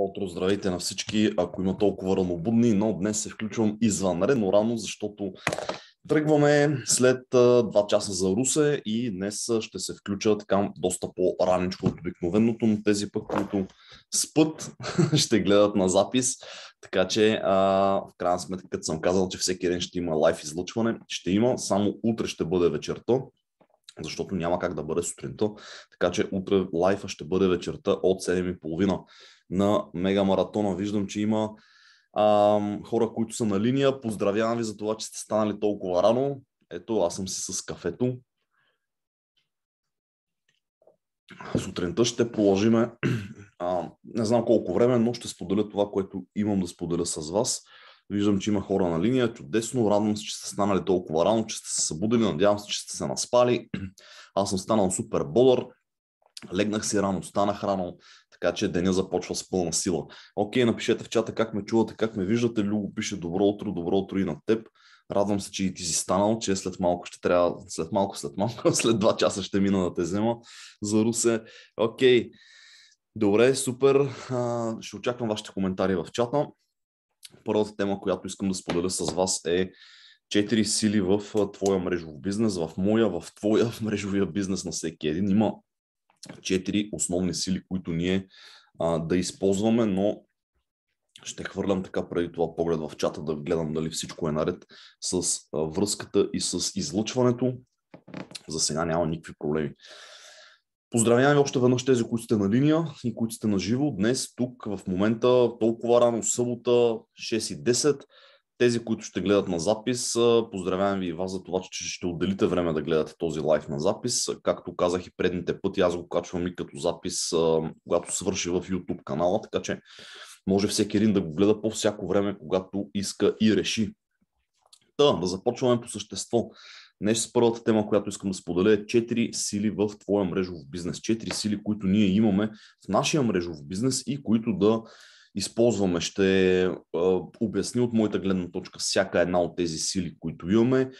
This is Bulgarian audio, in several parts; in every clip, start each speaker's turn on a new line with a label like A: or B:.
A: Утро, здравейте на всички, ако има толкова ранобудни, но днес се включвам извънредно рано, защото тръгваме след 2 часа за Русе и днес ще се включа така доста по-раничко от обикновеното, но тези пък, които спът, ще гледат на запис. Така че, а, в крайна сметка, като съм казал, че всеки ден ще има лайф излъчване, ще има, само утре ще бъде вечерта защото няма как да бъде сутринта. Така че утре лайфа ще бъде вечерта от 7.30 на мега маратона. Виждам, че има а, хора, които са на линия. Поздравявам ви за това, че сте станали толкова рано. Ето, аз съм си с кафето. Сутринта ще положиме, не знам колко време, но ще споделя това, което имам да споделя с вас. Виждам, че има хора на линия. Чудесно. Радвам се, че сте станали толкова рано, че сте се събудили. Надявам се, че сте се наспали. Аз съм станал супер бодър. Легнах си рано, станах рано, така че деня започва с пълна сила. Окей, напишете в чата как ме чувате, как ме виждате. Любо пише добро утро, добро утро и на теб. Радвам се, че и ти си станал, че след малко ще трябва, след малко, след малко, след два часа ще мина да те взема за Русе. Окей, добре, супер. Ще очаквам вашите коментари в чата. Първата тема, която искам да споделя с вас е четири сили в твоя мрежов бизнес, в моя, в твоя, в мрежовия бизнес на всеки един. Има четири основни сили, които ние а, да използваме, но ще хвърлям така преди това поглед в чата да гледам дали всичко е наред с а, връзката и с излъчването. За сега няма никакви проблеми. Поздравявам ви още веднъж тези, които сте на линия и които сте на живо. Днес, тук, в момента, толкова рано, събота, 6.10. Тези, които ще гледат на запис, поздравявам ви и вас за това, че ще отделите време да гледате този лайф на запис. Както казах и предните пъти, аз го качвам и като запис, когато свърши в YouTube канала, така че може всеки един да го гледа по всяко време, когато иска и реши. Та, да започваме по същество. Днес с първата тема, която искам да споделя е 4 сили в твоя мрежов бизнес. 4 сили, които ние имаме в нашия мрежов бизнес и които да използваме. Ще а, обясни от моята гледна точка всяка една от тези сили, които имаме.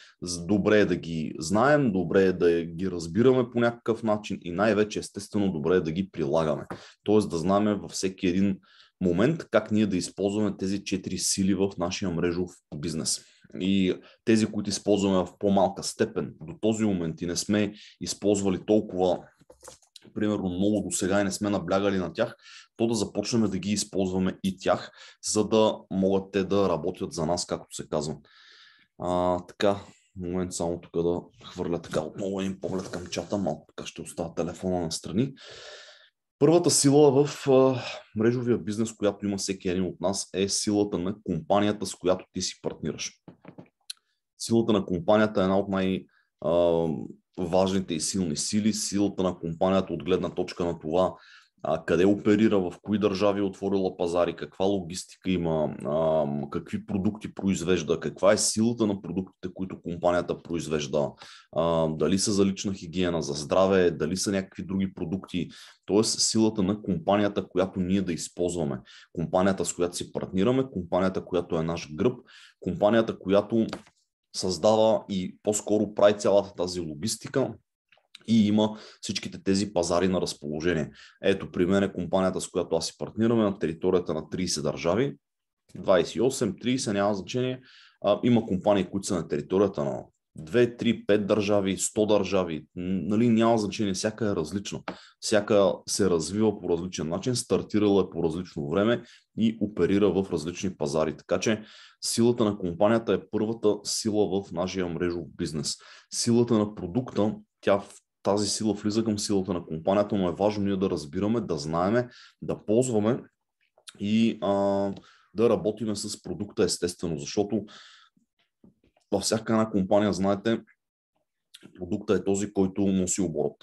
A: Добре е да ги знаем, добре е да ги разбираме по някакъв начин и най-вече естествено добре е да ги прилагаме. Тоест да знаем във всеки един момент как ние да използваме тези четири сили в нашия мрежов бизнес. И тези, които използваме в по-малка степен до този момент и не сме използвали толкова примерно много до сега и не сме наблягали на тях, то да започнем да ги използваме и тях, за да могат те да работят за нас, както се казва. А, така, момент само тук да хвърля така отново един поглед към чата, малко така ще оставя телефона на страни. Първата сила в а, мрежовия бизнес, която има всеки един от нас, е силата на компанията, с която ти си партнираш. Силата на компанията е една от най- важните и силни сили, силата на компанията от гледна точка на това а, къде оперира, в кои държави е отворила пазари, каква логистика има, а, какви продукти произвежда, каква е силата на продуктите, които компанията произвежда, а, дали са за лична хигиена, за здраве, дали са някакви други продукти, т.е. силата на компанията, която ние да използваме. Компанията, с която си партнираме, компанията, която е наш гръб, компанията, която създава и по-скоро прави цялата тази логистика, и има всичките тези пазари на разположение. Ето, при мен е компанията, с която аз си партнираме на територията на 30 държави, 28, 30, няма значение. А, има компании, които са на територията на 2, 3, 5 държави, 100 държави, нали, няма значение, всяка е различна. Всяка се развива по различен начин, стартирала е по различно време и оперира в различни пазари. Така че силата на компанията е първата сила в нашия мрежов бизнес. Силата на продукта, тя тази сила влиза към силата на компанията, но е важно ние да разбираме, да знаеме, да ползваме и а, да работиме с продукта естествено, защото във всяка една компания, знаете, продукта е този, който носи оборот.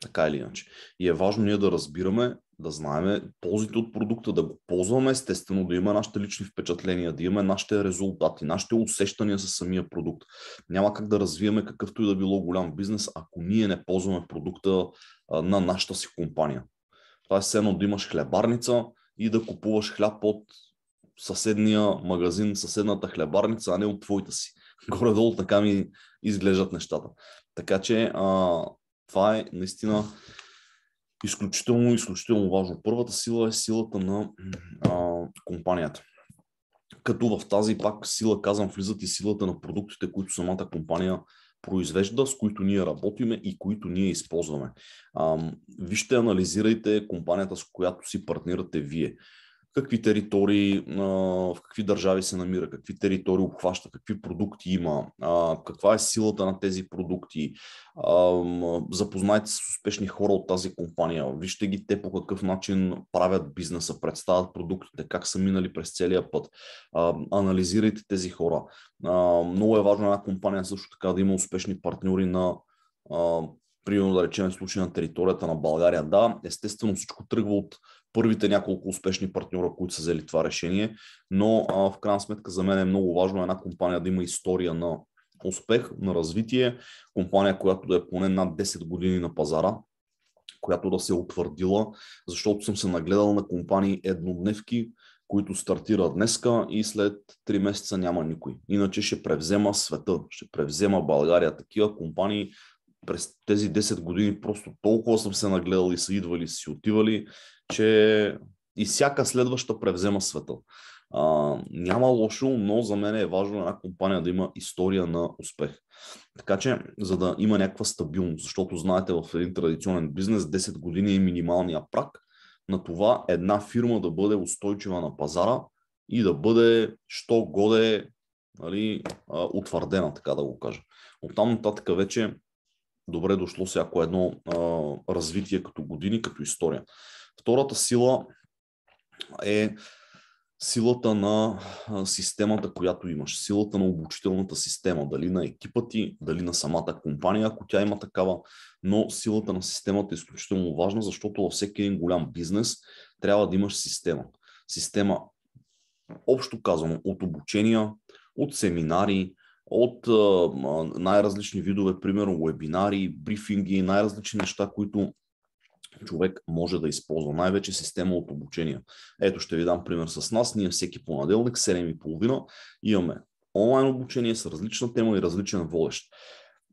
A: Така или иначе. И е важно ние да разбираме, да знаем ползите от продукта, да го ползваме естествено, да има нашите лични впечатления, да имаме нашите резултати, нашите усещания за самия продукт. Няма как да развиеме какъвто и да било голям бизнес, ако ние не ползваме продукта на нашата си компания. Това е едно да имаш хлебарница и да купуваш хляб от съседния магазин, съседната хлебарница, а не от твоята си. Горе-долу така ми изглеждат нещата. Така че а, това е наистина Изключително, изключително важно. Първата сила е силата на а, компанията. Като в тази пак сила, казвам, влизат и силата на продуктите, които самата компания произвежда, с които ние работиме и които ние използваме. А, вижте, анализирайте компанията, с която си партнирате вие какви територии, в какви държави се намира, какви територии обхваща, какви продукти има, каква е силата на тези продукти. Запознайте се с успешни хора от тази компания, вижте ги те по какъв начин правят бизнеса, представят продуктите, как са минали през целия път. Анализирайте тези хора. Много е важно една компания също така да има успешни партньори на примерно да речем случай на територията на България. Да, естествено всичко тръгва от първите няколко успешни партньора, които са взели това решение, но а, в крайна сметка за мен е много важно една компания да има история на успех, на развитие, компания, която да е поне над 10 години на пазара, която да се е утвърдила, защото съм се нагледал на компании еднодневки, които стартират днеска и след 3 месеца няма никой. Иначе ще превзема света, ще превзема България. Такива компании през тези 10 години просто толкова съм се нагледал и са идвали, си отивали, че и всяка следваща превзема света. А, няма лошо, но за мен е важно една компания да има история на успех. Така че, за да има някаква стабилност, защото знаете, в един традиционен бизнес 10 години е минималния прак на това една фирма да бъде устойчива на пазара и да бъде, що годе, нали, утвърдена, така да го кажа. Оттам нататък вече добре дошло всяко едно а, развитие като години, като история. Втората сила е силата на системата, която имаш, силата на обучителната система, дали на екипа ти, дали на самата компания, ако тя има такава, но силата на системата е изключително важна, защото във всеки един голям бизнес трябва да имаш система. Система, общо казано, от обучения, от семинари, от най-различни видове, примерно вебинари, брифинги, най-различни неща, които човек може да използва. Най-вече система от обучение. Ето ще ви дам пример с нас. Ние всеки понеделник, 7.30, имаме онлайн обучение с различна тема и различен водещ.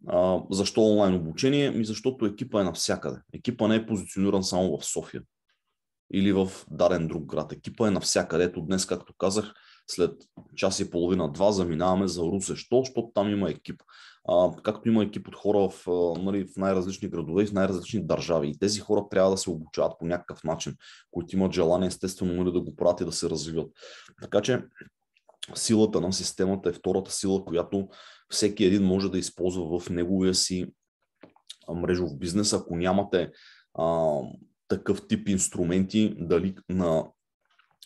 A: А, защо онлайн обучение? Ми защото екипа е навсякъде. Екипа не е позициониран само в София или в даден друг град. Екипа е навсякъде. Ето днес, както казах, след час и половина-два заминаваме за Русе. Що? Защото там има екип. А, както има екип от хора в, нали, в най-различни градове и в най-различни държави. И тези хора трябва да се обучават по някакъв начин, които имат желание естествено нали, да го правят и да се развиват. Така че силата на системата е втората сила, която всеки един може да използва в неговия си мрежов бизнес. Ако нямате а, такъв тип инструменти, дали на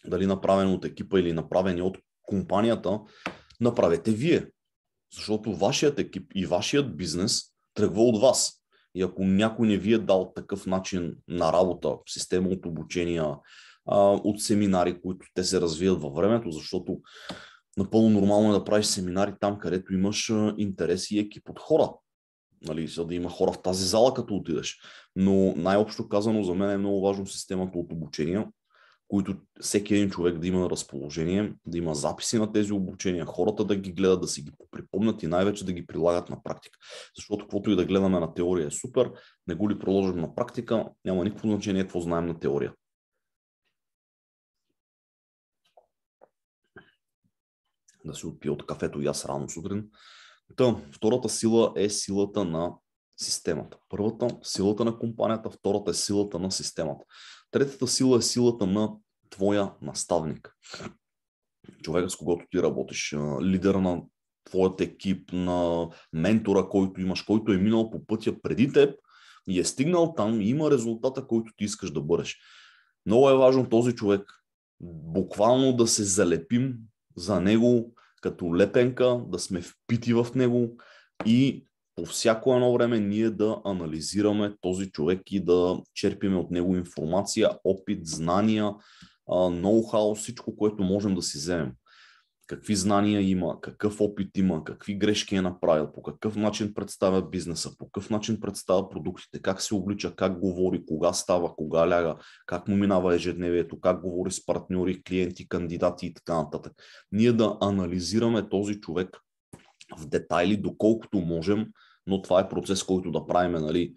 A: дали направени от екипа или направени от компанията, направете вие. Защото вашият екип и вашият бизнес тръгва от вас. И ако някой не ви е дал такъв начин на работа, система от обучения, от семинари, които те се развият във времето, защото напълно нормално е да правиш семинари там, където имаш интерес и екип от хора. Нали, за да има хора в тази зала, като отидеш. Но най-общо казано, за мен е много важно системата от обучения, които всеки един човек да има на разположение, да има записи на тези обучения, хората да ги гледат, да си ги припомнят и най-вече да ги прилагат на практика. Защото каквото и да гледаме на теория е супер, не го ли проложим на практика, няма никакво значение какво знаем на теория. Да си отпия от кафето и аз рано сутрин. Та, втората сила е силата на системата. Първата силата на компанията, втората е силата на системата. Третата сила е силата на твоя наставник. Човека, с когото ти работиш, лидера на твоят екип, на ментора, който имаш, който е минал по пътя преди теб и е стигнал там и има резултата, който ти искаш да бъдеш. Много е важно този човек буквално да се залепим за него като лепенка, да сме впити в него и по всяко едно време ние да анализираме този човек и да черпиме от него информация, опит, знания, ноу-хау, всичко, което можем да си вземем. Какви знания има, какъв опит има, какви грешки е направил, по какъв начин представя бизнеса, по какъв начин представя продуктите, как се облича, как говори, кога става, кога ляга, как му минава ежедневието, как говори с партньори, клиенти, кандидати и така нататък. Ние да анализираме този човек в детайли, доколкото можем, но това е процес, който да правим нали,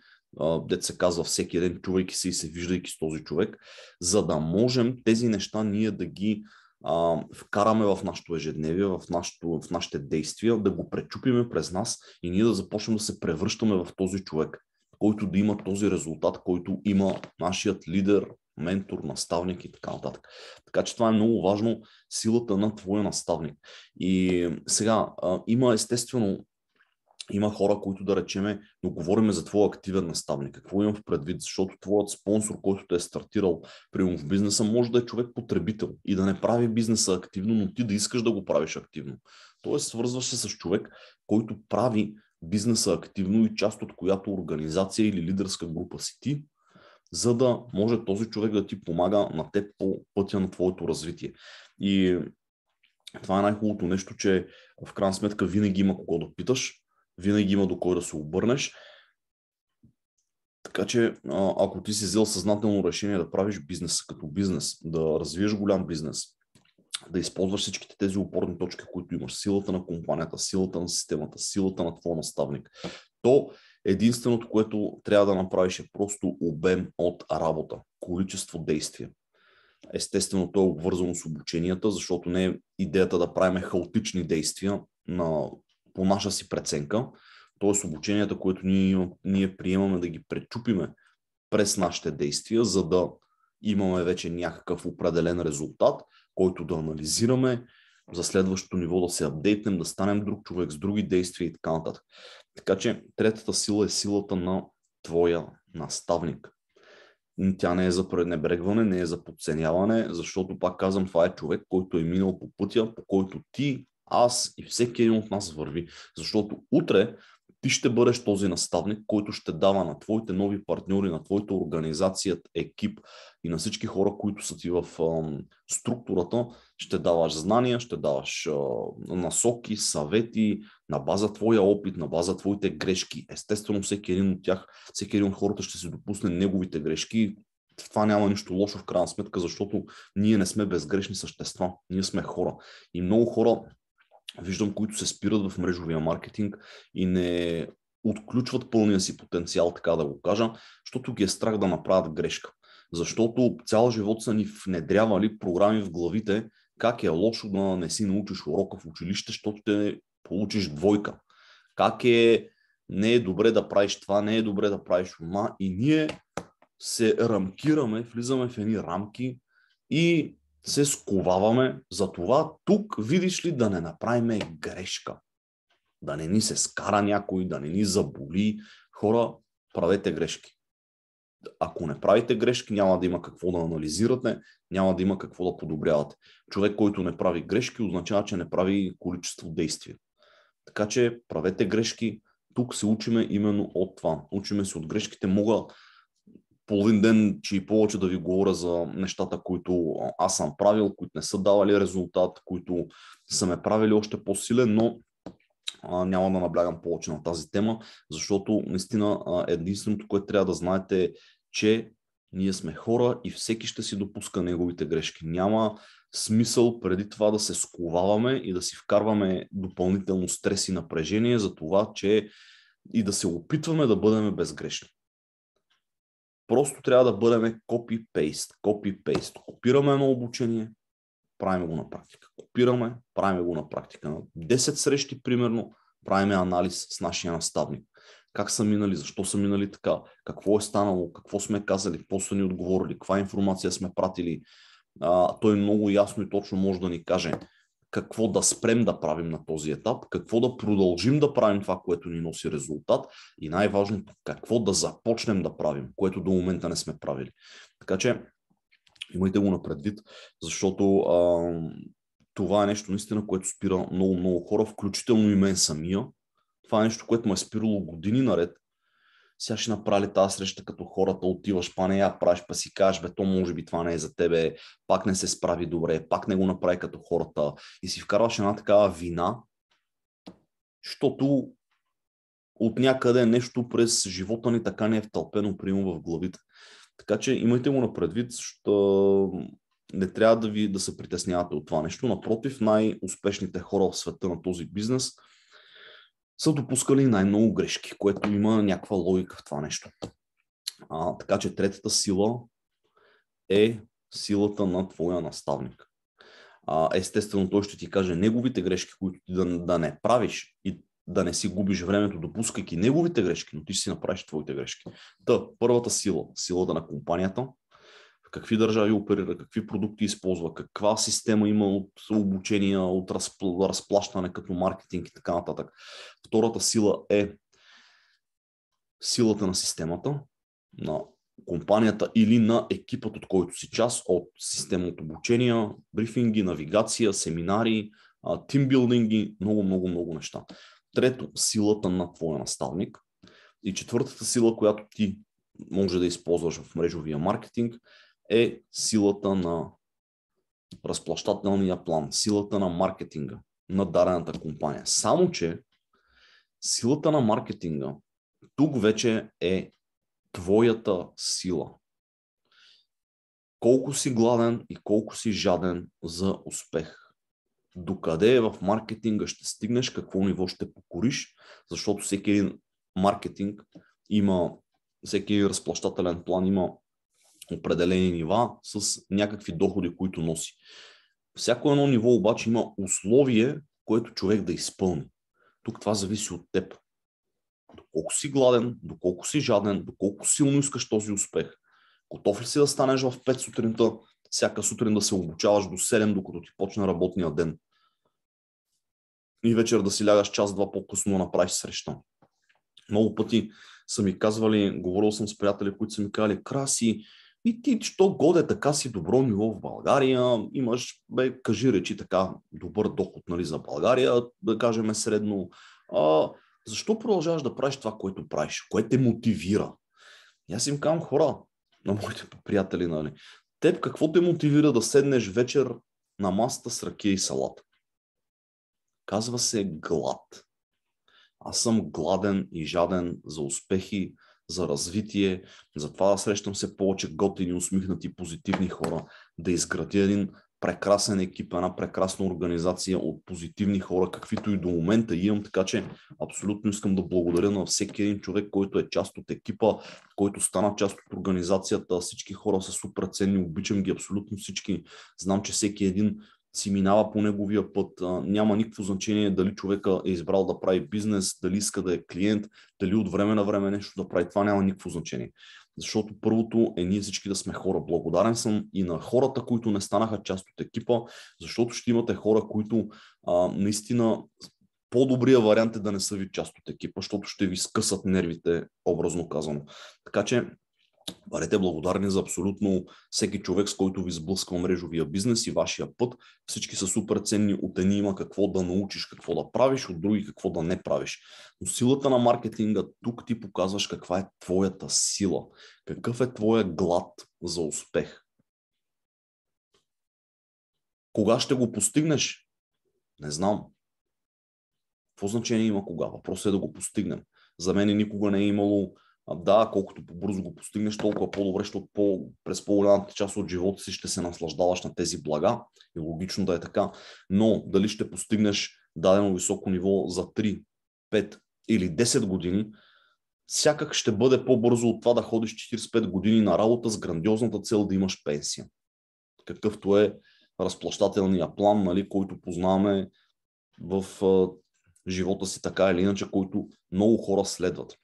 A: дет се казва всеки ден, чувайки се и се виждайки с този човек, за да можем тези неща ние да ги а, вкараме в нашето ежедневие, в, нашото, в нашите действия, да го пречупиме през нас и ние да започнем да се превръщаме в този човек, който да има този резултат, който има нашият лидер, ментор, наставник и така нататък. Така че това е много важно, силата на твоя наставник. И сега, а, има естествено има хора, които да речеме, но говориме за твой активен наставник. Какво имам в предвид? Защото твоят спонсор, който те е стартирал прием в бизнеса, може да е човек потребител и да не прави бизнеса активно, но ти да искаш да го правиш активно. Тоест, свързваш се с човек, който прави бизнеса активно и част от която организация или лидерска група си ти, за да може този човек да ти помага на теб по пътя на твоето развитие. И това е най-хубавото нещо, че в крайна сметка винаги има кого да питаш, винаги има до кой да се обърнеш. Така че, ако ти си взел съзнателно решение да правиш бизнес като бизнес, да развиеш голям бизнес, да използваш всичките тези опорни точки, които имаш, силата на компанията, силата на системата, силата на твоя наставник, то единственото, което трябва да направиш е просто обем от работа, количество действия. Естествено, то е обвързано с обученията, защото не е идеята да правим хаотични действия на по наша си преценка, т.е. обученията, които ние, ние приемаме да ги пречупиме през нашите действия, за да имаме вече някакъв определен резултат, който да анализираме, за следващото ниво да се апдейтнем, да станем друг човек с други действия и така нататък. Така че третата сила е силата на твоя наставник. Тя не е за пренебрегване, не е за подценяване, защото пак казвам, това е човек, който е минал по пътя, по който ти аз и всеки един от нас върви. Защото утре ти ще бъдеш този наставник, който ще дава на твоите нови партньори, на твоята организация, екип и на всички хора, които са ти в структурата, ще даваш знания, ще даваш насоки, съвети на база твоя опит, на база твоите грешки. Естествено, всеки един от тях, всеки един от хората ще се допусне неговите грешки. Това няма нищо лошо в крайна сметка, защото ние не сме безгрешни същества. Ние сме хора. И много хора виждам, които се спират в мрежовия маркетинг и не отключват пълния си потенциал, така да го кажа, защото ги е страх да направят грешка. Защото цял живот са ни внедрявали програми в главите, как е лошо да не си научиш урока в училище, защото те получиш двойка. Как е не е добре да правиш това, не е добре да правиш ума и ние се рамкираме, влизаме в едни рамки и се сковаваме за това тук, видиш ли, да не направим грешка. Да не ни се скара някой, да не ни заболи. Хора, правете грешки. Ако не правите грешки, няма да има какво да анализирате, няма да има какво да подобрявате. Човек, който не прави грешки, означава, че не прави количество действия. Така че правете грешки. Тук се учиме именно от това. Учиме се от грешките. Мога половин ден, че и повече да ви говоря за нещата, които аз съм правил, които не са давали резултат, които са ме правили още по-силен, но а, няма да наблягам повече на тази тема, защото наистина единственото, което трябва да знаете е, че ние сме хора и всеки ще си допуска неговите грешки. Няма смисъл преди това да се сковаваме и да си вкарваме допълнително стрес и напрежение за това, че и да се опитваме да бъдем безгрешни. Просто трябва да бъдем copy-paste. Copy-paste. Копираме едно обучение, правим го на практика. Копираме, правим го на практика. На 10 срещи, примерно, правим анализ с нашия наставник. Как са минали, защо са минали така, какво е станало, какво сме казали, какво са ни отговорили, каква информация сме пратили. А, той много ясно и точно може да ни каже какво да спрем да правим на този етап, какво да продължим да правим това, което ни носи резултат и най-важното, какво да започнем да правим, което до момента не сме правили. Така че имайте го на предвид, защото а, това е нещо наистина, което спира много-много хора, включително и мен самия. Това е нещо, което ме е спирало години наред сега ще направи тази среща като хората, отиваш, па не я правиш, па си кажеш, бе, то може би това не е за тебе, пак не се справи добре, пак не го направи като хората и си вкарваш една такава вина, защото от някъде нещо през живота ни така не е втълпено приемо в главите. Така че имайте го на предвид, защото не трябва да ви да се притеснявате от това нещо. Напротив, най-успешните хора в света на този бизнес – са допускали най-много грешки, което има някаква логика в това нещо. А, така че третата сила е силата на твоя наставник. А, естествено, той ще ти каже неговите грешки, които ти да, да не правиш и да не си губиш времето, допускайки неговите грешки, но ти си направиш твоите грешки. Та, първата сила, силата на компанията, какви държави оперира, какви продукти използва, каква система има от обучения, от разплащане като маркетинг и така нататък. Втората сила е силата на системата, на компанията или на екипът, от който си част от система от обучения, брифинги, навигация, семинари, тимбилдинги, много, много, много неща. Трето, силата на твоя наставник. И четвъртата сила, която ти може да използваш в мрежовия маркетинг, е силата на разплащателния план, силата на маркетинга на дадената компания. Само, че силата на маркетинга тук вече е твоята сила. Колко си гладен и колко си жаден за успех. Докъде е в маркетинга ще стигнеш, какво ниво ще покориш, защото всеки един маркетинг има, всеки разплащателен план има определени нива с някакви доходи, които носи. Всяко едно ниво обаче има условие, което човек да изпълни. Тук това зависи от теб доколко си гладен, доколко си жаден, доколко силно искаш този успех. Готов ли си да станеш в 5 сутринта, всяка сутрин да се обучаваш до 7, докато ти почне работния ден. И вечер да си лягаш час-два по-късно да направиш среща. Много пъти са ми казвали, говорил съм с приятели, които са ми казали, краси, и ти, що годе така си добро ниво в България, имаш, бе, кажи речи така, добър доход нали, за България, да кажем средно. А, защо продължаваш да правиш това, което правиш? Кое те мотивира? И аз им казвам хора, на моите приятели, нали? Теб какво те мотивира да седнеш вечер на масата с ракия и салат? Казва се глад. Аз съм гладен и жаден за успехи, за развитие, затова да срещам се повече готини, усмихнати, позитивни хора, да изградя един прекрасен екип, една прекрасна организация от позитивни хора, каквито и до момента имам, така че абсолютно искам да благодаря на всеки един човек, който е част от екипа, който стана част от организацията. Всички хора са супер ценни, обичам ги абсолютно всички. Знам, че всеки един си минава по неговия път. Няма никакво значение дали човека е избрал да прави бизнес, дали иска да е клиент, дали от време на време нещо да прави. Това няма никакво значение. Защото първото е ние всички да сме хора. Благодарен съм и на хората, които не станаха част от екипа, защото ще имате хора, които а, наистина по-добрия вариант е да не са ви част от екипа, защото ще ви скъсат нервите, образно казано. Така че Бъдете благодарни за абсолютно всеки човек, с който ви сблъсква мрежовия бизнес и вашия път. Всички са супер ценни. От едни има какво да научиш, какво да правиш, от други какво да не правиш. Но силата на маркетинга, тук ти показваш каква е твоята сила. Какъв е твоя глад за успех. Кога ще го постигнеш? Не знам. Какво значение има кога? Въпросът е да го постигнем. За мен никога не е имало да, колкото по-бързо го постигнеш, толкова по-добре, защото по, през по-голямата част от живота си ще се наслаждаваш на тези блага и логично да е така. Но дали ще постигнеш дадено високо ниво за 3, 5 или 10 години, сякак ще бъде по-бързо от това да ходиш 45 години на работа с грандиозната цел да имаш пенсия. Какъвто е разплащателния план, нали, който познаваме в а, живота си така или иначе, който много хора следват.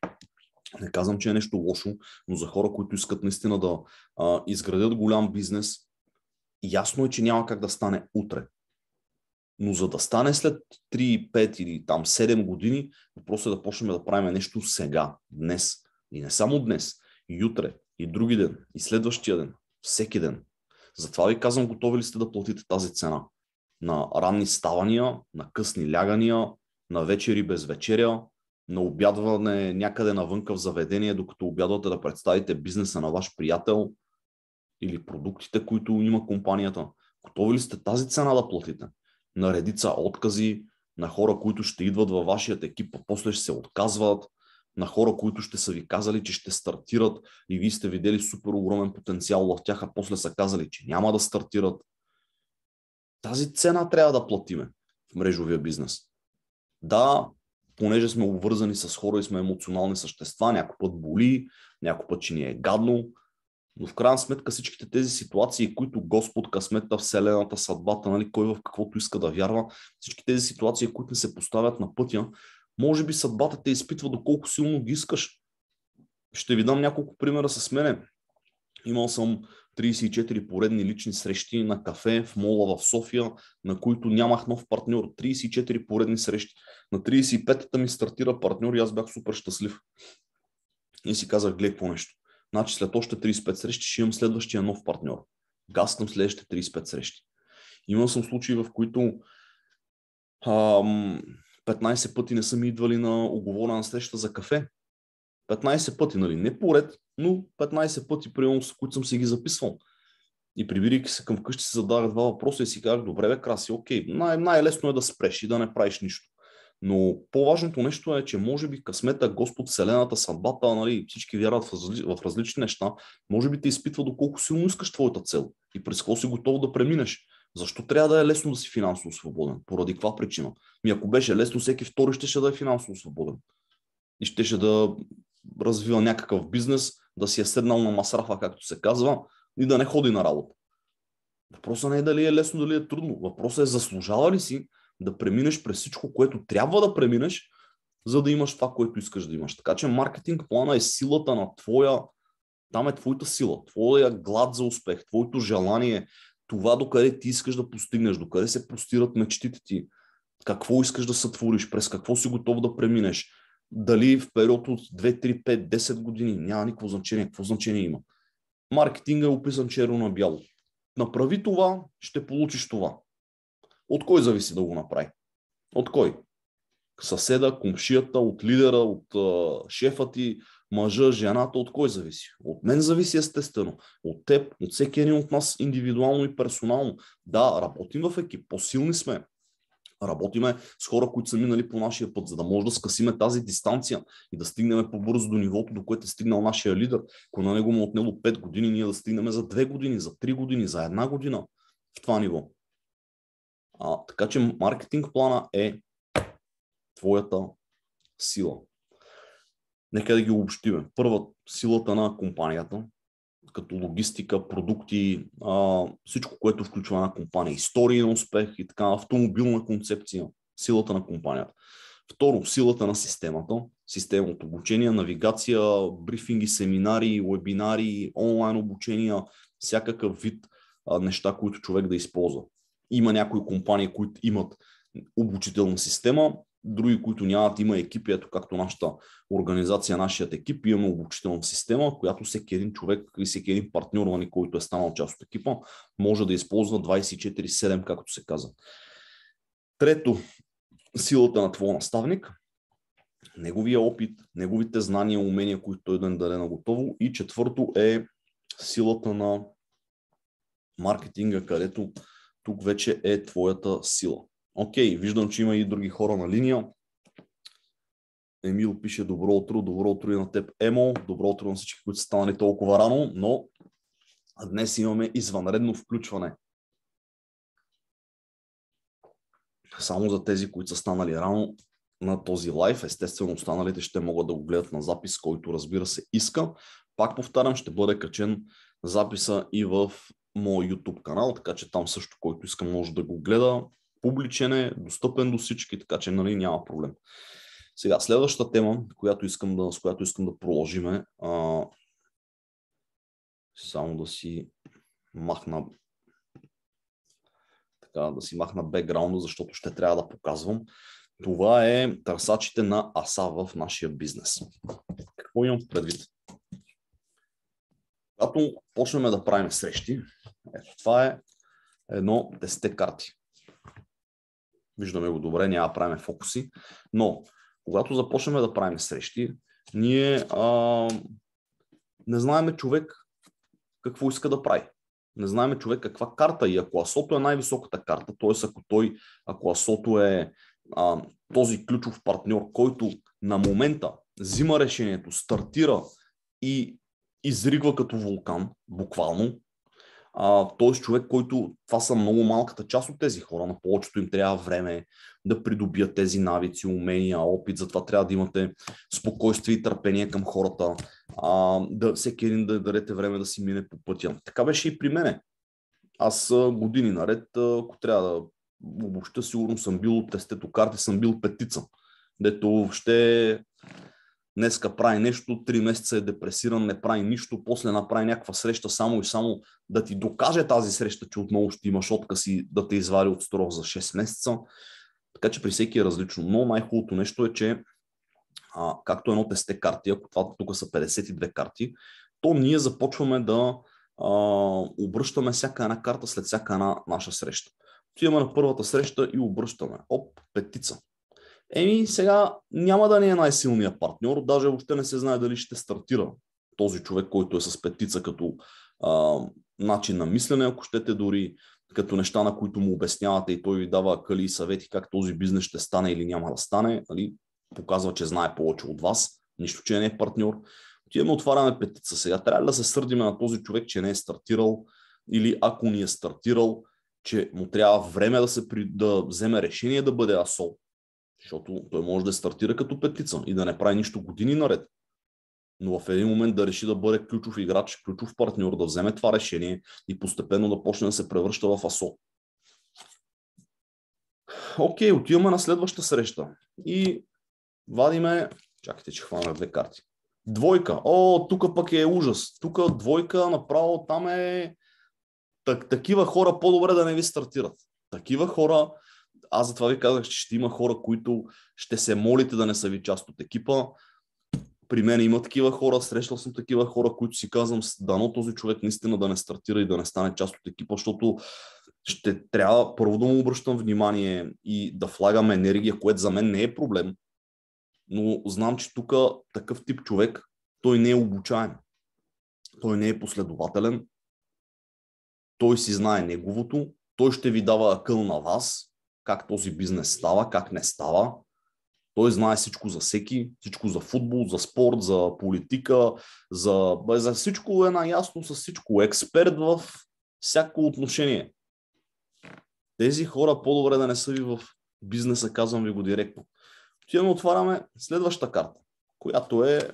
A: Не казвам, че е нещо лошо, но за хора, които искат наистина да а, изградят голям бизнес, ясно е, че няма как да стане утре. Но за да стане след 3, 5 или там 7 години, въпросът е да почнем да правим нещо сега, днес. И не само днес, и утре, и други ден, и следващия ден, всеки ден. Затова ви казвам, готови ли сте да платите тази цена? На ранни ставания, на късни лягания, на вечери без вечеря, на обядване някъде навънка в заведение, докато обядвате да представите бизнеса на ваш приятел или продуктите, които има компанията. Готови ли сте тази цена да платите? На редица откази, на хора, които ще идват във вашият екип, а после ще се отказват, на хора, които ще са ви казали, че ще стартират и вие сте видели супер огромен потенциал в тях, а после са казали, че няма да стартират. Тази цена трябва да платиме в мрежовия бизнес. Да, понеже сме обвързани с хора и сме емоционални същества, някой път боли, някой път, че ни е гадно, но в крайна сметка всичките тези ситуации, които Господ, късмета, Вселената, съдбата, нали, кой в каквото иска да вярва, всички тези ситуации, които не се поставят на пътя, може би съдбата те изпитва доколко силно ги искаш. Ще ви дам няколко примера с мене. Имал съм 34 поредни лични срещи на кафе в мола в София, на които нямах нов партньор. 34 поредни срещи. На 35-та ми стартира партньор и аз бях супер щастлив. И си казах, гледай какво нещо. Значи след още 35 срещи ще имам следващия нов партньор. Гаснам следващите 35 срещи. Имал съм случаи, в които ам, 15 пъти не са ми идвали на оговорена среща за кафе. 15 пъти, нали? Не поред, но 15 пъти, примерно, с които съм си ги записвал. И прибирайки се към вкъщи, си задавах два въпроса и си казах, добре, бе, краси, окей, най- най-лесно е да спреш и да не правиш нищо. Но по-важното нещо е, че може би късмета, Господ, Вселената, съдбата, нали, всички вярват в, разли... в различни неща, може би те изпитва доколко силно искаш твоята цел и през какво си готов да преминеш. Защо трябва да е лесно да си финансово свободен? Поради каква причина? Ми ако беше лесно, всеки втори ще да е финансово свободен. И щеше да развива някакъв бизнес, да си е седнал на масрафа, както се казва, и да не ходи на работа. Въпросът не е дали е лесно, дали е трудно. Въпросът е заслужава ли си да преминеш през всичко, което трябва да преминеш, за да имаш това, което искаш да имаш. Така че маркетинг плана е силата на твоя, там е твоята сила, твоя глад за успех, твоето желание, това докъде ти искаш да постигнеш, докъде се простират мечтите ти, какво искаш да сътвориш, през какво си готов да преминеш, дали в период от 2, 3, 5, 10 години, няма никакво значение, какво значение има. Маркетинга е описан черно на бяло. Направи това, ще получиш това. От кой зависи да го направи? От кой? Съседа, комшията, от лидера, от шефа ти, мъжа, жената, от кой зависи? От мен зависи естествено. От теб, от всеки един от нас индивидуално и персонално. Да, работим в екип, по-силни сме, работиме с хора, които са минали по нашия път, за да може да скъсиме тази дистанция и да стигнем по-бързо до нивото, до което е стигнал нашия лидер. Ако на него му отнело 5 години, ние да стигнем за 2 години, за 3 години, за една година в това ниво. А, така че маркетинг плана е твоята сила. Нека да ги обобщиме. Първа, силата на компанията, като логистика, продукти, а, всичко, което включва една компания, истории на успех и така, автомобилна концепция, силата на компанията. Второ, силата на системата, система обучение, навигация, брифинги, семинари, вебинари, онлайн обучения, всякакъв вид а, неща, които човек да използва. Има някои компании, които имат обучителна система, други, които нямат, има екипи, ето както нашата организация, нашият екип, имаме обучителна система, която всеки един човек и всеки един партньор, нали, който е станал част от екипа, може да използва 24-7, както се казва. Трето, силата на твоя наставник, неговия опит, неговите знания, умения, които той да не даде на готово. И четвърто е силата на маркетинга, където тук вече е твоята сила. Окей, виждам, че има и други хора на линия. Емил пише добро утро, добро утро и на теб, Емо, добро утро на всички, които са станали толкова рано, но днес имаме извънредно включване. Само за тези, които са станали рано на този лайф, естествено останалите ще могат да го гледат на запис, който разбира се иска. Пак повтарям, ще бъде качен записа и в мой YouTube канал, така че там също, който иска, може да го гледа. Публичен е, достъпен до всички, така че нали, няма проблем. Сега, следващата тема, която искам да, с която искам да продължиме, а, само да си махна така, да си махна бекграунда, защото ще трябва да показвам. Това е търсачите на аса в нашия бизнес. Какво имам предвид? Когато почнем да правим срещи, ето това е едно 10 карти. Виждаме го добре, няма да правим фокуси, но когато започнем да правим срещи, ние а, не знаеме човек какво иска да прави. Не знаеме човек каква карта и ако асото е най-високата карта, т.е. ако той, ако асото е а, този ключов партньор, който на момента взима решението, стартира и изригва като вулкан, буквално, А, човек, който това са много малката част от тези хора, на повечето им трябва време да придобият тези навици, умения, опит, затова трябва да имате спокойствие и търпение към хората, а, да всеки един да дадете време да си мине по пътя. Така беше и при мене. Аз години наред, ако трябва да обобща, сигурно съм бил от тестето карти, съм бил петица. Дето въобще днеска прави нещо, три месеца е депресиран, не прави нищо, после направи някаква среща само и само да ти докаже тази среща, че отново ще имаш отказ и да те извади от строх за 6 месеца. Така че при всеки е различно. Но най-хубавото нещо е, че а, както едно сте карти, ако това тук са 52 карти, то ние започваме да а, обръщаме всяка една карта след всяка една наша среща. Отиваме на първата среща и обръщаме. Оп, петица. Еми, сега няма да не е най-силният партньор, даже въобще не се знае дали ще стартира този човек, който е с петица като а, начин на мислене, ако щете дори като неща, на които му обяснявате и той ви дава къли и съвети как този бизнес ще стане или няма да стане, нали? показва, че знае повече от вас, нищо, че не е партньор. Отиваме, отваряме петица сега. Трябва да се сърдиме на този човек, че не е стартирал или ако ни е стартирал, че му трябва време да, се, да вземе решение да бъде асол, защото той може да стартира като петица и да не прави нищо години наред. Но в един момент да реши да бъде ключов играч, ключов партньор, да вземе това решение и постепенно да почне да се превръща в асо. Окей, отиваме на следваща среща. И вадиме... Чакайте, че хвана две карти. Двойка. О, тук пък е ужас. Тук двойка направо там е... Так, такива хора по-добре да не ви стартират. Такива хора аз затова ви казах, че ще има хора, които ще се молите да не са ви част от екипа. При мен има такива хора, срещал съм такива хора, които си казвам, дано този човек наистина да не стартира и да не стане част от екипа, защото ще трябва първо да му обръщам внимание и да влагам енергия, което за мен не е проблем. Но знам, че тук такъв тип човек, той не е обучаем. Той не е последователен. Той си знае неговото. Той ще ви дава акъл на вас как този бизнес става, как не става. Той знае всичко за всеки, всичко за футбол, за спорт, за политика, за, за всичко е наясно с всичко. Експерт в всяко отношение. Тези хора по-добре да не са ви в бизнеса, казвам ви го директно. Отиваме, отваряме следващата карта, която е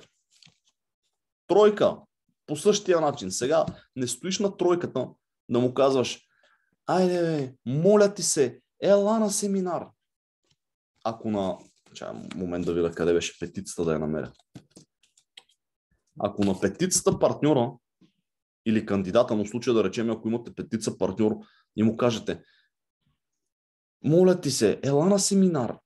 A: тройка. По същия начин. Сега не стоиш на тройката да му казваш, айде, моля ти се, ела на семинар. Ако на... Чай, момент да видя къде беше петицата да я намеря. Ако на петицата партньора или кандидата, но в случая да речем, ако имате петица партньор и му кажете, моля ти се, ела на семинар.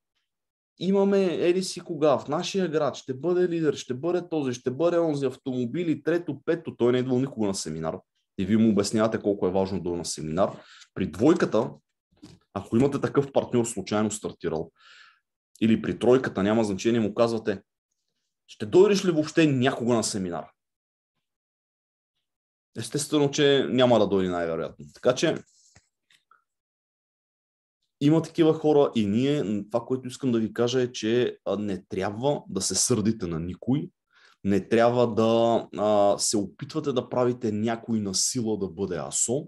A: Имаме ели си кога, в нашия град ще бъде лидер, ще бъде този, ще бъде онзи автомобили, трето, пето, той не е идвал никога на семинар. И вие му обяснявате колко е важно да е на семинар. При двойката ако имате такъв партньор случайно стартирал, или при тройката, няма значение, му казвате, ще дойдеш ли въобще някога на семинар? Естествено, че няма да дойде най-вероятно. Така че има такива хора и ние, това, което искам да ви кажа е, че не трябва да се сърдите на никой, не трябва да а, се опитвате да правите някой на сила да бъде асо.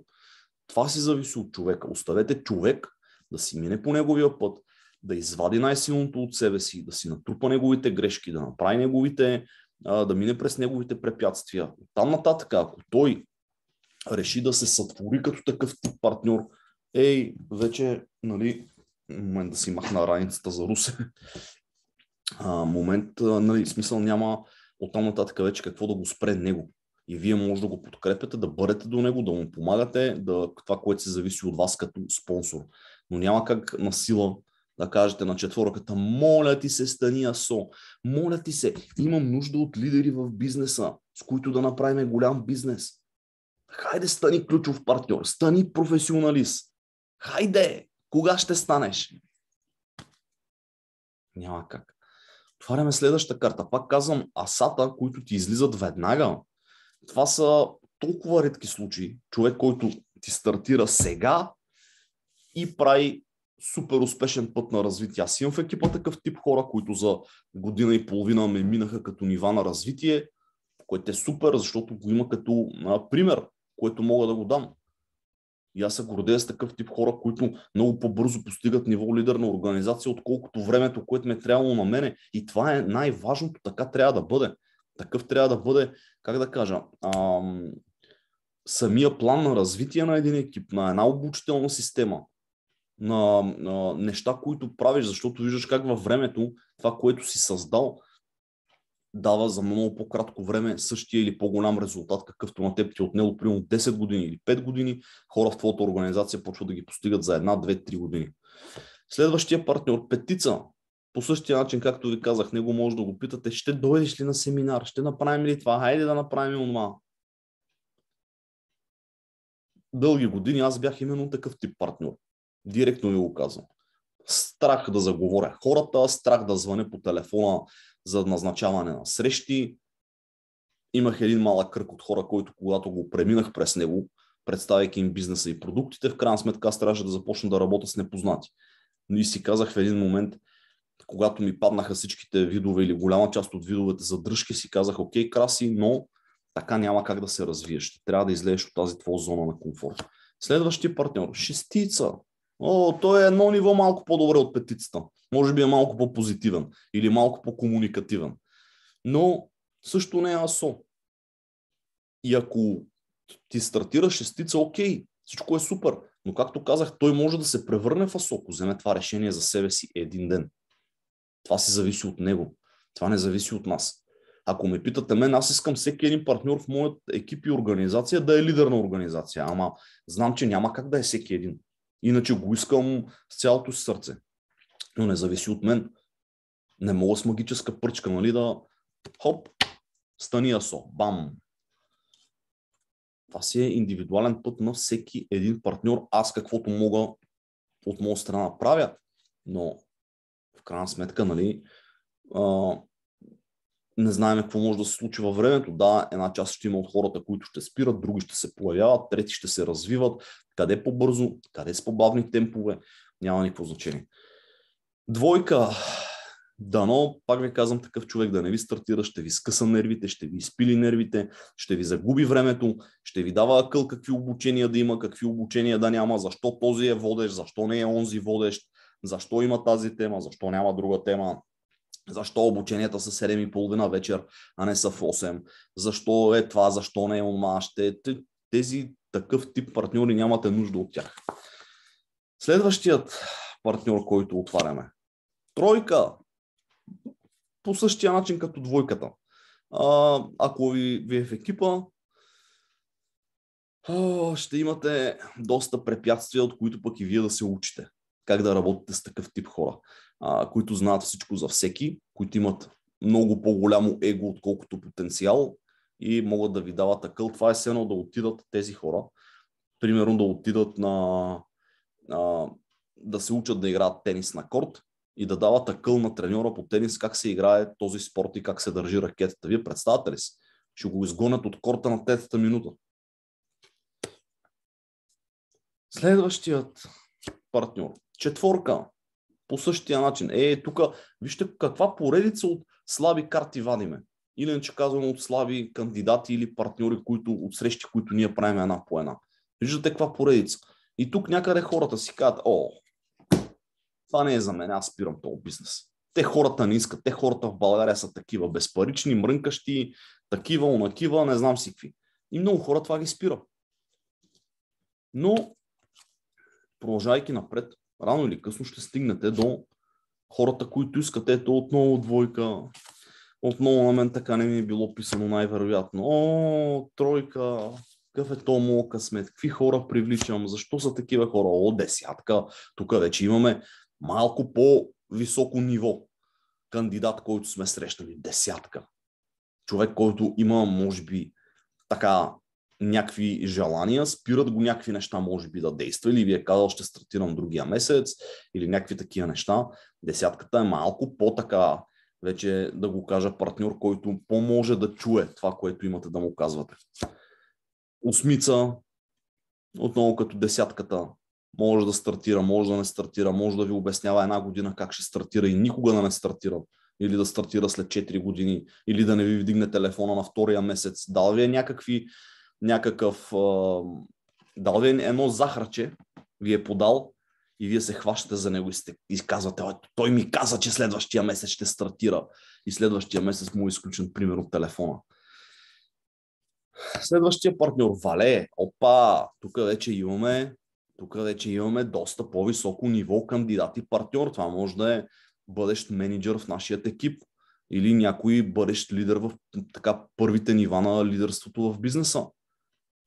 A: Това си зависи от човека. Оставете човек да си мине по неговия път, да извади най-силното от себе си, да си натрупа неговите грешки, да направи неговите, да мине през неговите препятствия. Там нататък, ако той реши да се сътвори като такъв тип партньор, ей, вече, нали, момент да си махна раницата за Русе, момент, нали, смисъл няма оттам нататък вече какво да го спре него. И вие може да го подкрепяте, да бъдете до него, да му помагате, да, това, което се зависи от вас като спонсор но няма как на сила да кажете на четворката, моля ти се, стани асо, моля ти се, имам нужда от лидери в бизнеса, с които да направим голям бизнес. Хайде, стани ключов партньор, стани професионалист. Хайде, кога ще станеш? Няма как. Отваряме следващата карта. Пак казвам, асата, които ти излизат веднага, това са толкова редки случаи. Човек, който ти стартира сега, и прави супер успешен път на развитие. Аз имам в екипа такъв тип хора, които за година и половина ме минаха като нива на развитие, което е супер, защото го има като а, пример, което мога да го дам. И аз се гордея с такъв тип хора, които много по-бързо постигат ниво лидер на организация, отколкото времето, което ме е трябвало на мене. И това е най-важното, така трябва да бъде. Такъв трябва да бъде, как да кажа, ам, самия план на развитие на един екип, на една обучителна система, на, на неща, които правиш, защото виждаш как във времето това, което си създал, дава за много по-кратко време същия или по-голям резултат, какъвто на теб ти е отнело примерно 10 години или 5 години, хора в твоята организация почват да ги постигат за една, две, три години. Следващия партньор, петица, по същия начин, както ви казах, него може да го питате, ще дойдеш ли на семинар, ще направим ли това, хайде да направим онова. Дълги години аз бях именно такъв тип партньор. Директно ви го казвам. Страх да заговоря хората, страх да звъня по телефона за назначаване на срещи. Имах един малък кръг от хора, който когато го преминах през него, представяйки им бизнеса и продуктите, в крайна сметка аз трябваше да започна да работя с непознати. Но и си казах в един момент, когато ми паднаха всичките видове или голяма част от видовете за дръжки, си казах, окей, краси, но така няма как да се развиеш. Трябва да излезеш от тази твоя зона на комфорт. Следващия партньор, шестица. О, той е едно ниво малко по-добре от петицата. Може би е малко по-позитивен или малко по-комуникативен. Но също не е асо. И ако ти стартира шестица, окей, всичко е супер. Но както казах, той може да се превърне в асо, ако вземе това решение за себе си един ден. Това си зависи от него. Това не зависи от нас. Ако ме питате мен, аз искам всеки един партньор в моят екип и организация да е лидер на организация. Ама знам, че няма как да е всеки един. Иначе го искам с цялото си сърце. Но не зависи от мен. Не мога с магическа пръчка, нали, да хоп, стани асо, бам. Това си е индивидуален път на всеки един партньор. Аз каквото мога от моя страна правя, но в крайна сметка, нали, а, не знаем какво може да се случи във времето. Да, една част ще има от хората, които ще спират, други ще се появяват, трети ще се развиват. Къде по-бързо, къде с по-бавни темпове, няма никакво значение. Двойка. Дано, пак ви казвам, такъв човек да не ви стартира, ще ви скъса нервите, ще ви изпили нервите, ще ви загуби времето, ще ви дава акъл какви обучения да има, какви обучения да няма, защо този е водещ, защо не е онзи водещ, защо има тази тема, защо няма друга тема, защо обученията са 7.30 вечер, а не са в 8, защо е това, защо не е онма, ще тези такъв тип партньори нямате нужда от тях. Следващият партньор, който отваряме. Тройка. По същия начин като двойката. А, ако ви, ви е в екипа, ще имате доста препятствия, от които пък и вие да се учите. Как да работите с такъв тип хора, а, които знаят всичко за всеки, които имат много по-голямо его, отколкото потенциал и могат да ви дават акъл. Това е сено да отидат тези хора, примерно да отидат на, а, да се учат да играят тенис на корт и да дават акъл на треньора по тенис как се играе този спорт и как се държи ракетата. Вие представяте ли си? Ще го изгонят от корта на третата минута. Следващият партньор. Четворка. По същия начин. Е, тук вижте каква поредица от слаби карти вадиме. Иначе казвам от слаби кандидати или партньори, които, от срещи, които ние правим една по една. Виждате каква поредица. И тук някъде хората си казват, о, това не е за мен, аз спирам този бизнес. Те хората не искат. Те хората в България са такива безпарични, мрънкащи, такива, онакива, не знам си какви. И много хора това ги спира. Но, продължайки напред, рано или късно ще стигнете до хората, които искат. Ето отново двойка. Отново на мен така не ми е било писано най-вероятно. О, тройка, какъв е то моят късмет, какви хора привличам, защо са такива хора, о, десятка, тук вече имаме малко по-високо ниво кандидат, който сме срещали, десятка. Човек, който има, може би, така някакви желания, спират го някакви неща, може би да действа, или ви е казал, ще стартирам другия месец, или някакви такива неща. Десятката е малко по-така, вече да го кажа, партньор, който по-може да чуе това, което имате да му казвате. Осмица, отново като десятката, може да стартира, може да не стартира, може да ви обяснява една година как ще стартира и никога да не стартира. Или да стартира след 4 години, или да не ви вдигне телефона на втория месец. Дал ви е някакви някакъв а, дал ви едно захарче, ви е подал и вие се хващате за него и, сте, и казвате, той ми каза, че следващия месец ще стартира и следващия месец му е изключен пример от телефона. Следващия партньор, Вале, опа, тук вече имаме тук вече имаме доста по-високо ниво кандидат и партньор. Това може да е бъдещ менеджер в нашия екип или някой бъдещ лидер в така първите нива на лидерството в бизнеса.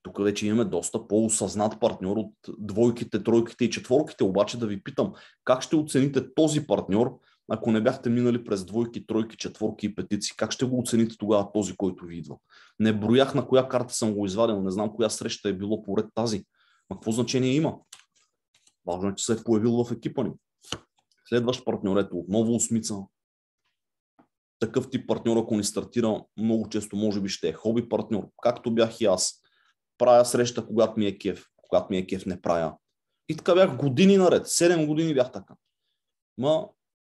A: Тук вече имаме доста по-осъзнат партньор от двойките, тройките и четворките. Обаче да ви питам, как ще оцените този партньор, ако не бяхте минали през двойки, тройки, четворки и петици? Как ще го оцените тогава този, който ви идва? Не броях на коя карта съм го извадил, не знам коя среща е било поред тази. Ма какво значение има? Важно е, че се е появил в екипа ни. Следващ партньор, ето отново осмица. Такъв тип партньор, ако ни стартира, много често може би ще е хоби партньор, както бях и аз. Правя среща, когато ми е кеф, когато ми е кеф не правя. И така бях години наред, 7 години бях така. Ма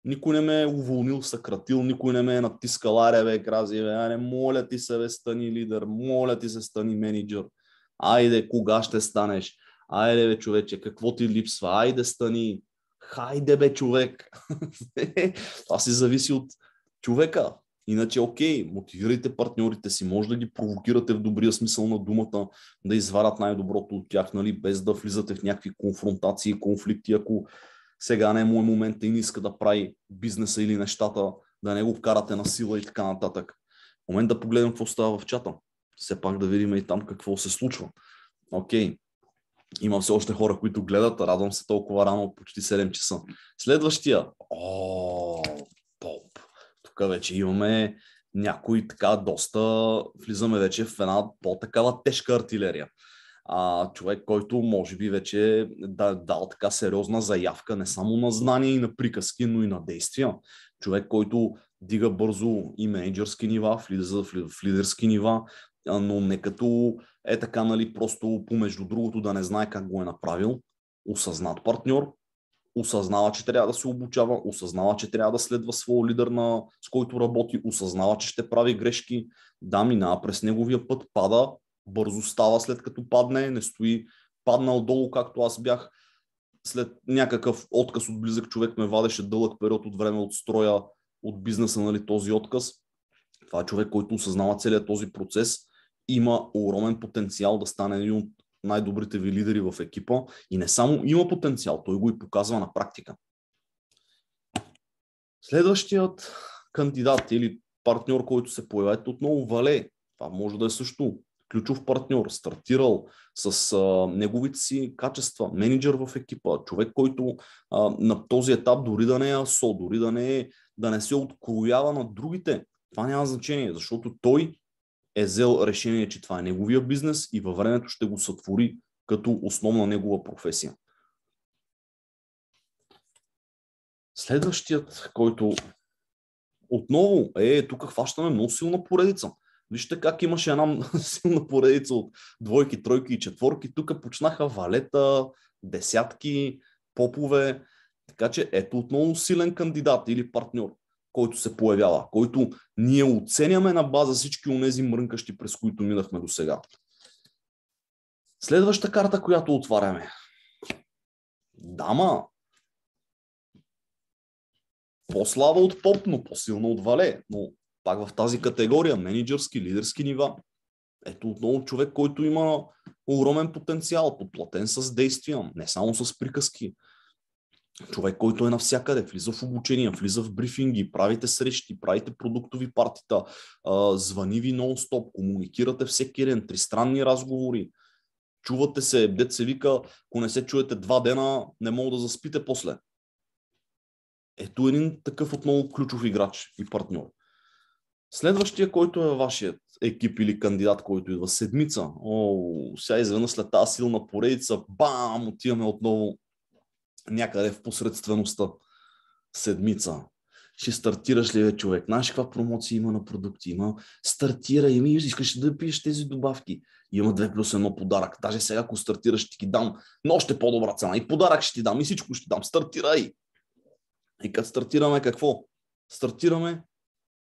A: никой не ме е уволнил, съкратил, никой не ме е натискал, аре бе, крази, бе, аре, моля ти се, бе, стани лидер, моля ти се, стани менеджер. Айде, кога ще станеш? Айде, бе, човече, какво ти липсва? Айде, стани. Хайде, бе, човек. Това си зависи от човека. Иначе, окей, мотивирайте партньорите си, може да ги провокирате в добрия смисъл на думата, да изварят най-доброто от тях, нали, без да влизате в някакви конфронтации, конфликти, ако сега не е мой момент и не иска да прави бизнеса или нещата, да не го вкарате на сила и така нататък. В момент да погледнем какво става в чата. Все пак да видим и там какво се случва. Окей, има все още хора, които гледат. Радвам се толкова рано, почти 7 часа. Следващия. О. Тук вече имаме някои така доста, влизаме вече в една по-такава тежка артилерия. А, човек, който може би вече да дал така сериозна заявка не само на знания и на приказки, но и на действия. Човек, който дига бързо и менеджерски нива, влиза в лидерски нива, но не като е така, нали, просто помежду другото да не знае как го е направил. Осъзнат партньор, осъзнава, че трябва да се обучава, осъзнава, че трябва да следва своя лидер, на, с който работи, осъзнава, че ще прави грешки, да, минава през неговия път, пада, бързо става след като падне, не стои паднал долу, както аз бях. След някакъв отказ от близък човек ме вадеше дълъг период от време от строя, от бизнеса, нали, този отказ. Това е човек, който осъзнава целият този процес – има огромен потенциал да стане един от най-добрите ви лидери в екипа и не само има потенциал, той го и показва на практика. Следващият кандидат или партньор, който се появява, е отново Вале. Това може да е също ключов партньор, стартирал с а, неговите си качества, менеджер в екипа, човек, който а, на този етап дори да не е АСО, дори да не, е, да не се откроява на другите. Това няма значение, защото той е взел решение, че това е неговия бизнес и във времето ще го сътвори като основна негова професия. Следващият, който отново е, тук хващаме много силна поредица. Вижте как имаше една силна поредица от двойки, тройки и четворки. Тук почнаха валета, десятки, попове. Така че ето отново силен кандидат или партньор който се появява, който ние оценяме на база всички от тези мрънкащи, през които минахме до сега. Следваща карта, която отваряме. Дама. По-слава от поп, но по-силна от вале. Но пак в тази категория, менеджерски, лидерски нива. Ето отново човек, който има огромен потенциал, подплатен с действия, не само с приказки човек, който е навсякъде, влиза в обучение, влиза в брифинги, правите срещи, правите продуктови партита, звъни ви нон-стоп, комуникирате всеки ден, тристранни разговори, чувате се, дет се вика, ако не се чуете два дена, не мога да заспите после. Ето един такъв отново ключов играч и партньор. Следващия, който е вашият екип или кандидат, който идва седмица. О, сега изведнъж след тази силна поредица, бам, отиваме отново някъде в посредствеността. Седмица. Ще стартираш ли, бе, човек? Знаеш каква промоция има на продукти? Има стартира и ми искаш да пиеш тези добавки. Има 2 плюс 1 подарък. Даже сега, ако стартираш, ще ти дам но още по-добра цена. И подарък ще ти дам, и всичко ще дам. Стартирай! И като стартираме какво? Стартираме,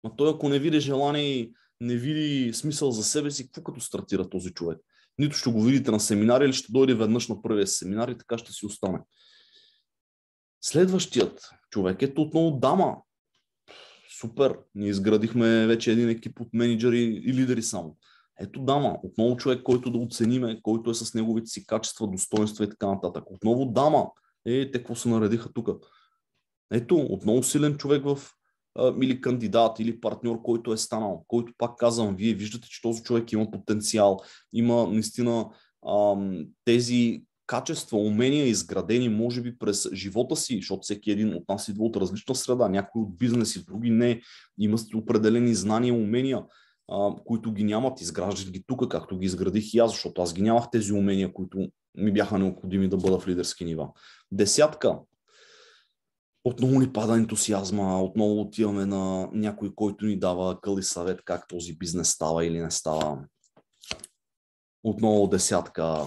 A: но той ако не види желание и не види смисъл за себе си, какво като стартира този човек? Нито ще го видите на семинари, или ще дойде веднъж на първия семинар и така ще си остане. Следващият човек е отново дама. Супер. Ние изградихме вече един екип от менеджери и лидери само. Ето дама, отново човек, който да оцениме, който е с неговите си качества, достоинства и така нататък. Отново дама. Е, те какво се наредиха тук? Ето, отново силен човек в а, или кандидат, или партньор, който е станал, който пак казвам, вие виждате, че този човек има потенциал, има наистина ам, тези качества, умения, изградени, може би през живота си, защото всеки един от нас идва от различна среда, някои от бизнеси, други не, има определени знания, умения, а, които ги нямат, изграждат ги тук, както ги изградих и аз, защото аз ги нямах тези умения, които ми бяха необходими да бъда в лидерски нива. Десятка. Отново ни пада ентусиазма, отново отиваме на някой, който ни дава къли съвет как този бизнес става или не става. Отново десятка.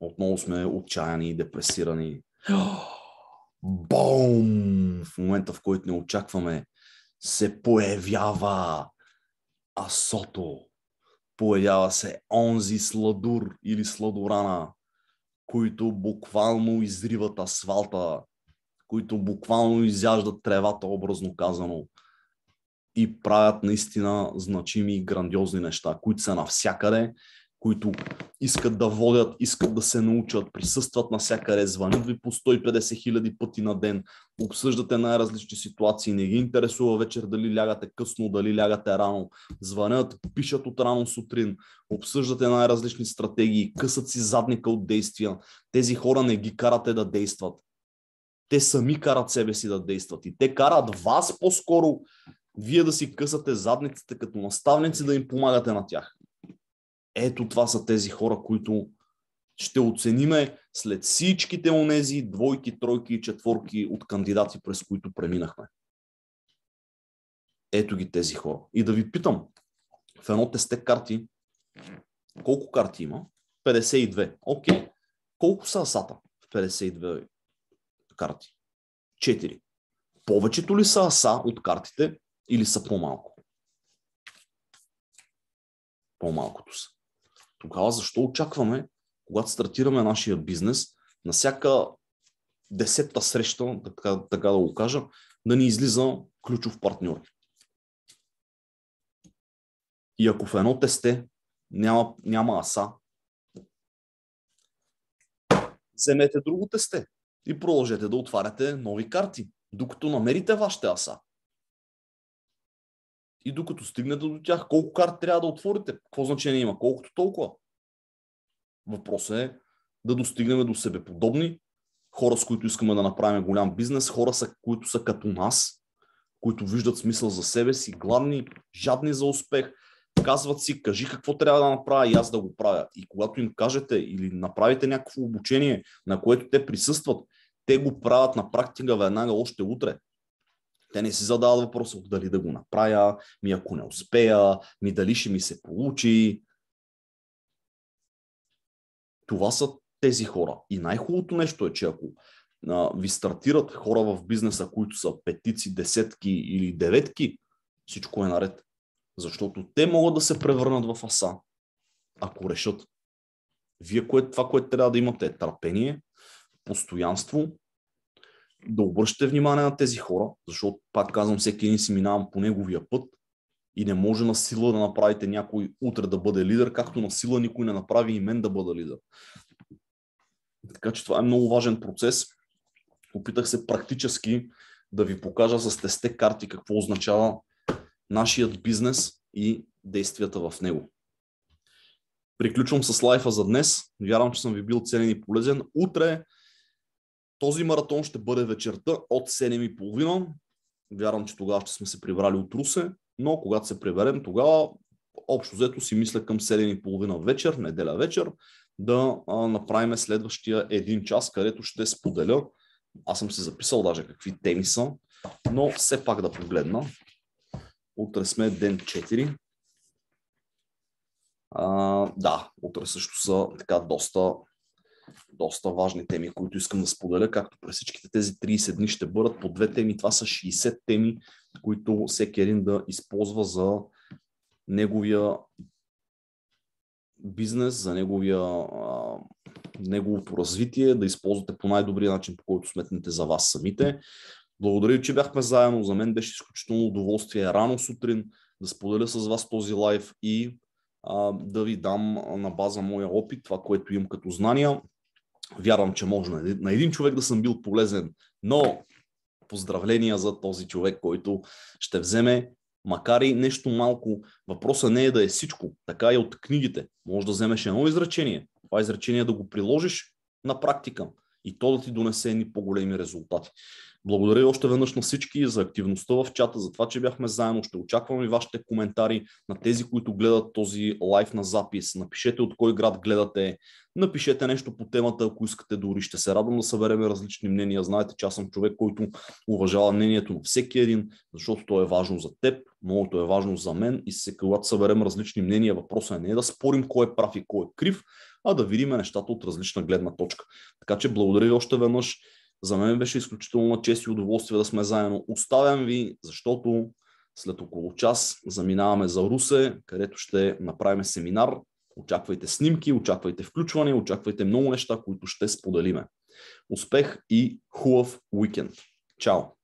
A: Отново сме отчаяни и депресирани. Бом! В момента, в който не очакваме, се появява асото. Появява се онзи сладур или сладорана, които буквално изриват асфалта, които буквално изяждат тревата, образно казано, и правят наистина значими и грандиозни неща, които са навсякъде, които искат да водят, искат да се научат, присъстват навсякъде, звънят ви по 150 хиляди пъти на ден, обсъждате най-различни ситуации, не ги интересува вечер дали лягате късно, дали лягате рано, звънят, пишат от рано сутрин, обсъждате най-различни стратегии, късат си задника от действия. Тези хора не ги карате да действат. Те сами карат себе си да действат и те карат вас по-скоро вие да си късате задниците като наставници да им помагате на тях. Ето това са тези хора, които ще оцениме след всичките онези двойки, тройки и четворки от кандидати, през които преминахме. Ето ги тези хора. И да ви питам, в едно тесте карти, колко карти има? 52. Окей. Колко са асата в 52 карти? 4. Повечето ли са аса от картите или са по-малко? По-малкото са. Тогава защо очакваме, когато стартираме нашия бизнес, на всяка десетта среща, така, така да го кажа, да ни излиза ключов партньор. И ако в едно тесте няма, няма аса, вземете друго тесте и продължете да отваряте нови карти, докато намерите вашите аса. И докато стигнете до тях, колко карти трябва да отворите? Какво значение има? Колкото толкова. Въпросът е да достигнем до себе подобни, хора, с които искаме да направим голям бизнес, хора, които са като нас, които виждат смисъл за себе си, гладни, жадни за успех, казват си, кажи какво трябва да направя и аз да го правя. И когато им кажете или направите някакво обучение, на което те присъстват, те го правят на практика веднага още утре. Те не си задават въпроса дали да го направя, ми ако не успея, ми дали ще ми се получи. Това са тези хора. И най-хубавото нещо е, че ако а, ви стартират хора в бизнеса, които са петици, десетки или деветки, всичко е наред. Защото те могат да се превърнат в аса, ако решат. Вие кое, това, което трябва да имате е търпение, постоянство, да обръщате внимание на тези хора, защото, пак казвам, всеки един си минавам по неговия път и не може на сила да направите някой утре да бъде лидер, както на сила никой не направи и мен да бъда лидер. Така че това е много важен процес. Опитах се практически да ви покажа с тесте карти какво означава нашият бизнес и действията в него. Приключвам с лайфа за днес. Вярвам, че съм ви бил ценен и полезен. Утре този маратон ще бъде вечерта от 7.30. Вярвам, че тогава ще сме се прибрали от Русе, но когато се приберем, тогава общо взето си мисля към 7.30 вечер, неделя вечер, да направим следващия един час, където ще споделя. Аз съм се записал даже какви теми са, но все пак да погледна. Утре сме ден 4. А, да, утре също са така доста, доста важни теми, които искам да споделя, както през всичките тези 30 дни ще бъдат по две теми. Това са 60 теми, които всеки един да използва за неговия бизнес, за неговия, а, неговото развитие, да използвате по най-добрия начин, по който сметнете за вас самите. Благодаря, че бяхме заедно. За мен беше изключително удоволствие рано сутрин да споделя с вас този лайв и а, да ви дам на база моя опит, това, което имам като знания. Вярвам, че може на един човек да съм бил полезен, но поздравления за този човек, който ще вземе макар и нещо малко. Въпросът не е да е всичко, така и от книгите. Може да вземеш едно изречение, това изречение да го приложиш на практика и то да ти донесе едни по-големи резултати. Благодаря още веднъж на всички за активността в чата, за това, че бяхме заедно. Ще очаквам и вашите коментари на тези, които гледат този лайф на запис. Напишете от кой град гледате, напишете нещо по темата, ако искате дори. Ще се радвам да съберем различни мнения. Знаете, че аз съм човек, който уважава мнението на всеки един, защото то е важно за теб, моето е важно за мен и се, когато съберем различни мнения, въпросът е не е да спорим кой е прав и кой е крив, а да видим нещата от различна гледна точка. Така че благодаря ви още веднъж. За мен беше изключително чест и удоволствие да сме заедно. Оставям ви, защото след около час заминаваме за Русе, където ще направим семинар. Очаквайте снимки, очаквайте включване, очаквайте много неща, които ще споделиме. Успех и хубав уикенд! Чао!